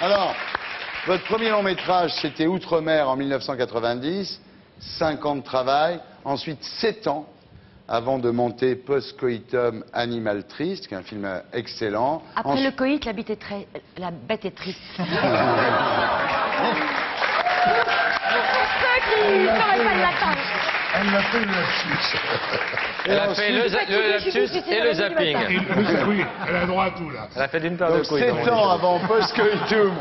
Alors, votre premier long métrage, c'était Outre-mer en 1990. 5 ans de travail. Ensuite, 7 ans avant de monter Postcoitum Animal Triste, qui est un film excellent. Après Ensuite- le coït, la bête est, très... la bête est triste. Pour ceux qui n'auraient pas de. Elle l'a fait le lapsus. Elle a fait le, le Je sais lapsus et le zapping. Oui, elle a droit à tout, là. Elle a fait d'une paire de Donc couilles. 7 comme on dit. ans avant Postcoitum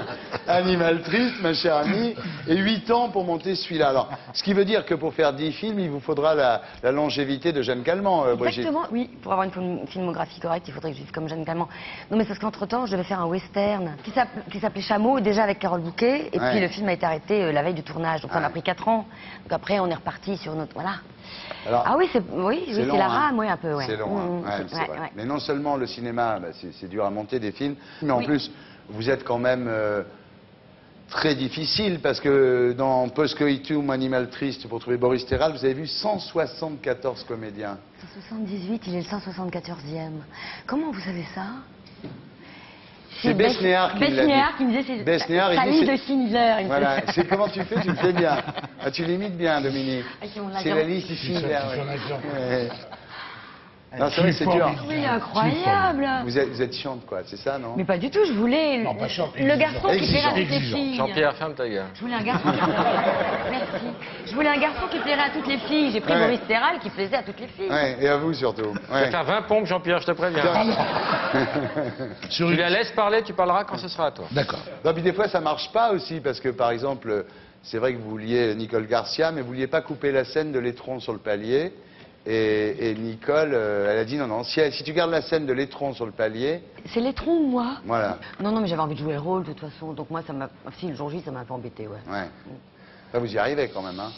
Animal Triste, ma chère amie, et 8 ans pour monter celui-là. Alors, ce qui veut dire que pour faire 10 films, il vous faudra la, la longévité de Jeanne Calment, euh, Brigitte. Exactement, oui. Pour avoir une film- filmographie correcte, il faudrait que je vive comme Jeanne Calment. Non, mais c'est parce qu'entre-temps, je devais faire un western qui s'appel- qui s'appelait Chameau, déjà avec Carole Bouquet. Et Ouais. puis le film a été arrêté euh, la veille du tournage. Donc ça m'a pris 4 ans. Donc après, on est reparti sur notre. Voilà. Alors, Ah oui, c'est oui, oui, la hein. rame, oui, un peu, ouais. C'est long, hein. Mm, Ouais, ouais, vrai. ouais. Mais non seulement le cinéma, bah, c'est c'est dur à monter des films, mais en Oui. plus, vous êtes quand même euh, très difficile parce que dans Postcoitum Animal Triste, pour trouver Boris Terral, vous avez vu 174 comédiens. 178, il est le 174e. Comment vous savez ça? C'est Besnéard qui. Besnéard qui me disait c'est sa liste c'est- de Schindler. Voilà, c'est comment tu fais, tu le fais bien. Ah, tu l'imites bien, Dominique. Ah, C'est la liste accent. Ouais. Non, c'est vrai, c'est dur. Oui, incroyable. Vous êtes, vous êtes chiante, quoi, c'est ça, non Mais pas du tout, je voulais Non, pas chiant, le garçon qui plairait à toutes les filles. Jean-Pierre, ferme ta gueule. Je voulais un garçon. Merci. Je voulais un garçon qui plairait à toutes les filles. J'ai pris Ouais. Maurice Terral qui plaisait à toutes les filles. Ouais, et à vous surtout. Tu vas Ouais. faire 20 pompes, Jean-Pierre, je te préviens. Sur Tu une- la laisses parler, tu parleras quand ce sera à toi. D'accord. Non, puis des fois, ça marche pas aussi, parce que, par exemple, c'est vrai que vous vouliez Nicole Garcia, mais vous vouliez pas couper la scène de l'étron sur le palier. Et, et Nicole, euh, elle a dit non, non, si, si tu gardes la scène de l'étron sur le palier, C'est les troncs, moi? voilà, Non, non, mais j'avais envie de jouer le rôle de toute façon. Donc moi, ça m'a. Si le jour J, ça m'a un peu embêté, ouais. ouais. Là, vous y arrivez quand même, hein.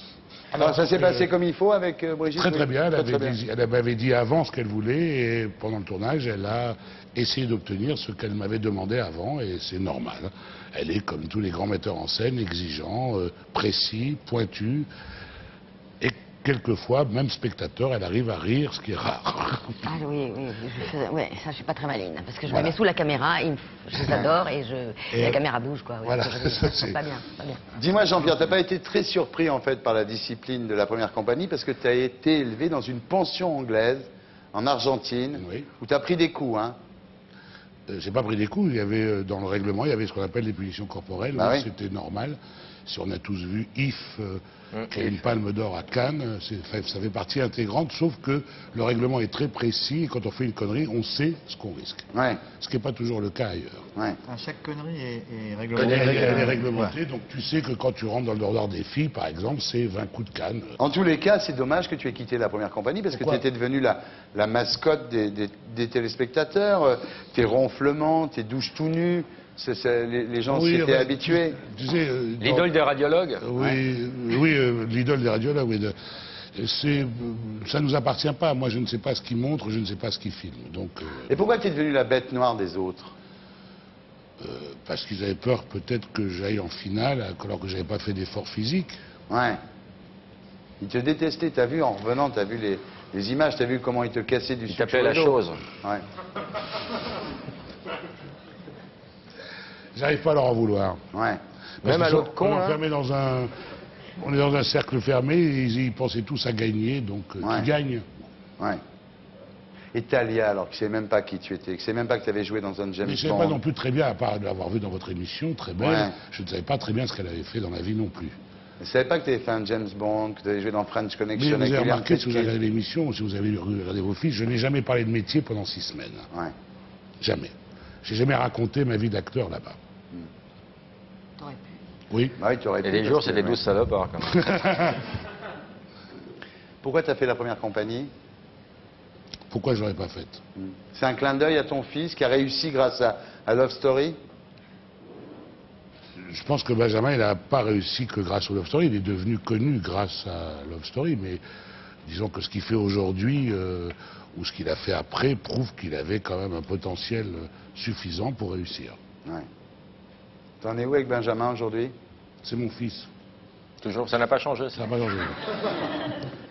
Alors, Alors, ça s'est euh, passé comme il faut avec euh, Brigitte Très très bien. Elle, Très, avait très bien. dit- elle m'avait dit avant ce qu'elle voulait et pendant le tournage, elle a essayé d'obtenir ce qu'elle m'avait demandé avant et c'est normal. Elle est comme tous les grands metteurs en scène, exigeant, euh, précis, pointu quelquefois, même spectateur, elle arrive à rire, ce qui est rare. Ah oui, oui, je ouais, ça, je suis pas très maline. Parce que je Voilà. me mets sous la caméra, et je les adore et, je, Et- la caméra bouge, quoi. oui, Voilà, c'est je ça, pas bien, pas bien. Dis-moi, Jean-Pierre, t'as pas été très surpris en fait par la discipline de la première compagnie parce que tu as été élevé dans une pension anglaise en Argentine Oui. où tu as pris des coups, hein J'ai pas pris des coups. Il y avait euh, dans le règlement, il y avait ce qu'on appelle les punitions corporelles. Oui, oui. C'était normal. Si on a tous vu If, euh, qui a une palme d'or à Cannes, euh, ça fait partie intégrante. Sauf que le règlement est très précis et quand on fait une connerie, on sait ce qu'on risque. Ouais, Ce qui n'est pas toujours le cas ailleurs. ouais. Chaque connerie est, réglementée. elle est Euh, réglementée, donc tu sais que quand tu rentres dans le dehors des filles, par exemple, c'est 20 coups de canne. En tous les cas, c'est dommage que tu aies quitté la première compagnie parce Pourquoi que tu étais devenu la, la mascotte des, des- des téléspectateurs. Tes ronflements, tes douches tout c'est- les, les gens s'y étaient habitués. Tu, tu sais, euh, L'idole des radiologues Euh, Oui, euh, oui euh, l'idole des radiologues, oui. de- ça nous appartient pas. Moi, je ne sais pas ce qu'ils montrent, je ne sais pas ce qu'ils filment. Donc, euh, Et pourquoi tu es devenu la bête noire des autres? euh, parce qu'ils avaient peur peut-être que j'aille en finale, alors que j'avais pas fait d'effort physique. Ouais. Ils te détestaient, t'as vu, en revenant, t'as vu les, les images, t'as vu comment ils te cassaient du sucre t'appelait sur la chose. Ouais. J'arrive pas à leur en vouloir. Ouais. Parce Même à l'autre con, on est là. enfermés dans un, on est dans un cercle fermé. Et ils, ils pensaient tous à gagner, donc euh, Ouais. tu gagnes. Ouais. Et Talia, alors, qui sait même pas qui tu étais, qui sait même pas que tu avais joué dans un James Mais je ne savais pas non plus très bien, à part l'avoir vu dans votre émission, très belle. Ouais. Je ne savais pas très bien ce qu'elle avait fait dans la vie non plus. Je savais pas que tu avais fait un James Bond, que tu avais joué dans French Mais Connection vous avec avez remarqué, si vous avez regardé l'émission, si vous avez regardé vos fiches, je n'ai jamais parlé de métier pendant six semaines. Ouais. Jamais. J'ai jamais raconté ma vie d'acteur là-bas. T'aurais pu. Oui. Bah oui, tu aurais Et pu, les parce jours, que, c'est des ouais. douze salopards, quand même. Pourquoi tu as fait la première compagnie? Pourquoi je l'aurais pas faite? C'est un clin d'œil à ton fils qui a réussi grâce à, à Love Story? Je pense que Benjamin, il n'a pas réussi que grâce au Love Story. Il est devenu connu grâce à Love Story. Mais disons que ce qu'il fait aujourd'hui, euh, ou ce qu'il a fait après, prouve qu'il avait quand même un potentiel euh, suffisant pour réussir. Ouais. T'en es où avec Benjamin aujourd'hui? C'est mon fils. Toujours, ça n'a pas changé, ça. Ça n'a pas changé.